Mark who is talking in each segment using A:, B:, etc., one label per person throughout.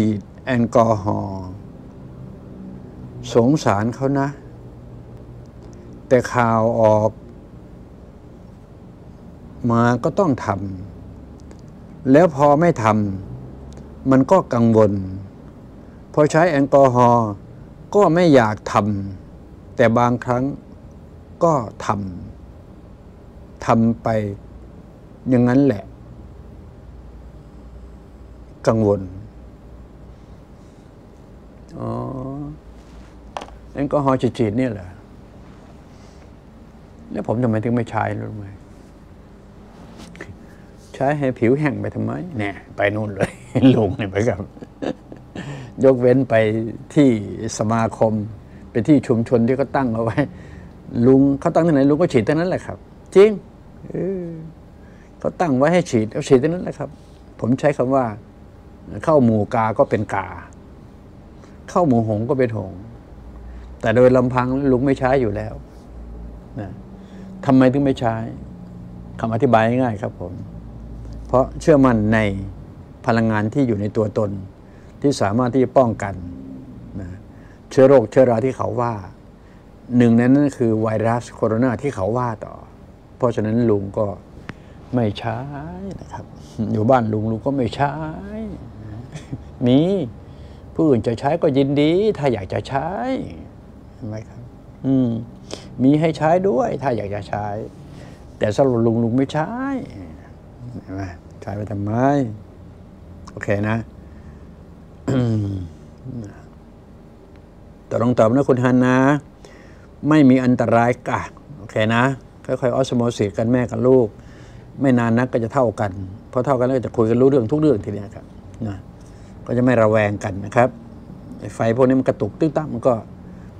A: ฉีดแอลกอฮอล์สงสารเขานะ แต่ข่าวออก มาก็ต้องทำแล้วพอไม่ทำมันก็กังวล พอใช้แอลกอฮอล์ก็ไม่อยากทำแต่บางครั้งก็ทำทำไปอย่างนั้นแหละ กังวล อ๋อแอลกอฮอล์ฉีดๆนี่แหละแล้วผมทำไมถึงไม่ใช้รู้ไหมใช้ให้ผิวแห้งไปทำไมเนี่ยไปนู่นเลย ลงเนี่ยไปกับ ยกเว้นไปที่สมาคม ไปที่ชุมชนที่เขาตั้งเอาไว้ ลุงเขาตั้งที่ไหนลุงก็ฉีดที่นั้นแหละครับ จริงเออเขาตั้งไว้ให้ฉีดเอาฉีดที่นั้นแหละครับ ผมใช้คำว่า เข้าหมู่กาก็เป็นกา ข้าหมูหงก็เป็นหง แต่โดยลำพังลุงไม่ใช้อยู่แล้วนะทำไมถึงไม่ใช้คำอธิบายง่ายครับผม เพราะเชื่อมั่นในพลังงานที่อยู่ในตัวตน ที่สามารถที่จะป้องกันนะเชื้อโรคเชื้อราที่เขาว่า หนึ่งในนั้นคือไวรัสโคโรนาที่เขาว่าต่อ เพราะฉะนั้นลุงก็ไม่ใช้นะครับ อยู่บ้านลุงลุงก็ไม่ใช้มี ผู้อื่นจะใช้ก็ยินดี ถ้าอยากจะใช้เห็นไหมครับ อืม มีให้ใช้ด้วย ถ้าอยากจะใช้ แต่สำหรับลุงลุงไม่ใช้เห็นไหมใช้ไปทำไม โอเคนะแต่ลองตอบนะคุณฮันนะ ไม่มีอันตรายกะโอเคนะ ค่อยๆออสโมซิสกันแม่กับลูก ไม่นานนักก็จะเท่ากันพอเท่ากันแล้วก็จะคุยกันรู้เรื่องทุกเรื่องทีเนี้ยครับนะ ก็จะไม่ระแวงกันนะครับไฟพวกนี้มันกระตุกตึ้งตั้งมันก็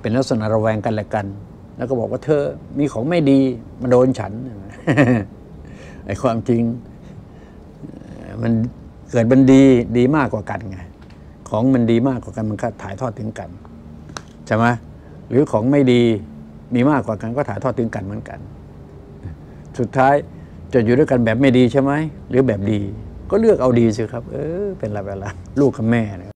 A: เป็นลักษณะระแวงกันแหละกัน แล้วก็บอกว่าเธอมีของไม่ดีมาโดนฉันไอ้ความจริง มันเกิดมันดีดีมากกว่ากันไงของมันดีมากกว่ากันมันก็ถ่ายทอดถึงกันใช่ไหมหรือของไม่ดีมีมากกว่ากันก็ถ่ายทอดถึงกันเหมือนกัน สุดท้ายจะอยู่ด้วยกันแบบไม่ดีใช่ไหมหรือแบบดี ก็เลือกเอาดีสิครับ เออเป็นไรเป็นไรลูกกับแม่นะ